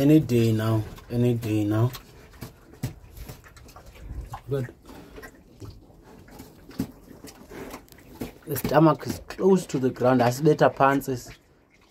any day now any day now but the stomach is close to the ground asibetha phantsi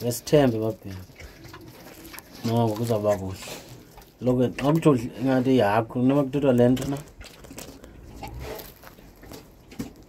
ngesithembe babheka noko kuzawuba kuhle loko xa umntu ingathi ihagu noba kuthethwa le nto na